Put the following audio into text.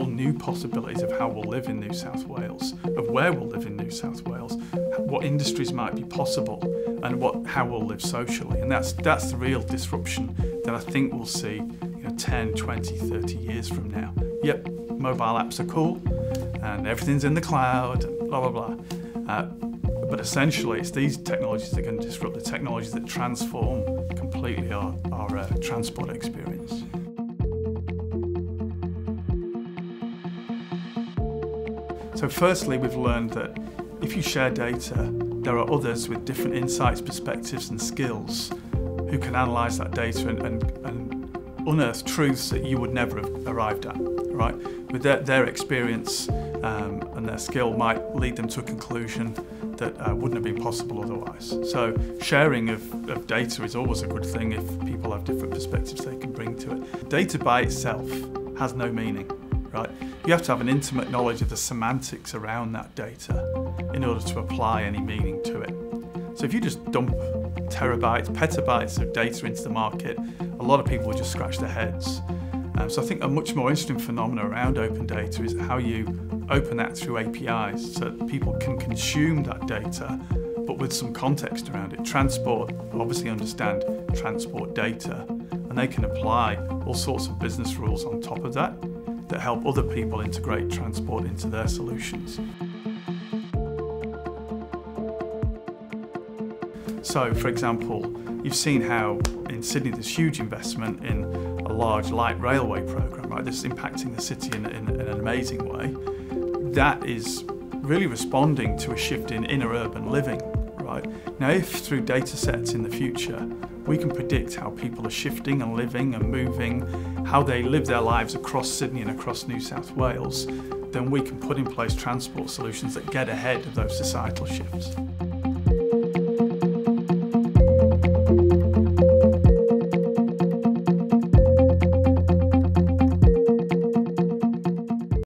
new possibilities of how we'll live in New South Wales, of where we'll live in New South Wales, what industries might be possible, and what how we'll live socially. And that's that's the real disruption that I think we'll see you know, 10, 20, 30 years from now. Yep, mobile apps are cool, and everything's in the cloud, blah blah blah. Uh, but essentially, it's these technologies that can disrupt the technologies that transform completely our, our uh, transport experience. So firstly, we've learned that if you share data, there are others with different insights, perspectives and skills who can analyse that data and, and, and, unearth truths that you would never have arrived at, right? With their, their experience um, and their skill might lead them to a conclusion that uh, wouldn't have been possible otherwise. So sharing of, of data is always a good thing if people have different perspectives they can bring to it. Data by itself has no meaning right? You have to have an intimate knowledge of the semantics around that data in order to apply any meaning to it. So if you just dump terabytes, petabytes of data into the market, a lot of people will just scratch their heads. Um, so I think a much more interesting phenomenon around open data is how you open that through APIs so that people can consume that data but with some context around it. Transport obviously understand transport data and they can apply all sorts of business rules on top of that that help other people integrate transport into their solutions. So, for example, you've seen how in Sydney there's huge investment in a large light railway programme, right? This is impacting the city in, in, in an amazing way. That is really responding to a shift in inner urban living, Now, if through data sets in the future we can predict how people are shifting and living and moving, how they live their lives across Sydney and across New South Wales, then we can put in place transport solutions that get ahead of those societal shifts.